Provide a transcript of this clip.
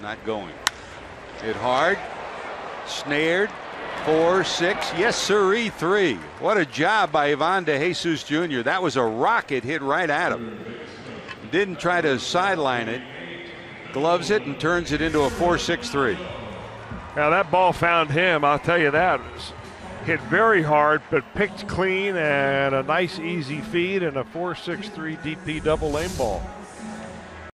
not going. Hit hard, snared, four, six, yes, sirree, three. What a job by Ivan De Jesus Jr. That was a rocket hit right at him. Didn't try to sideline it, gloves it, and turns it into a 4 6 3. Now, that ball found him, I'll tell you that. Hit very hard, but picked clean and a nice easy feed and a 4 6 3 DP double lane ball.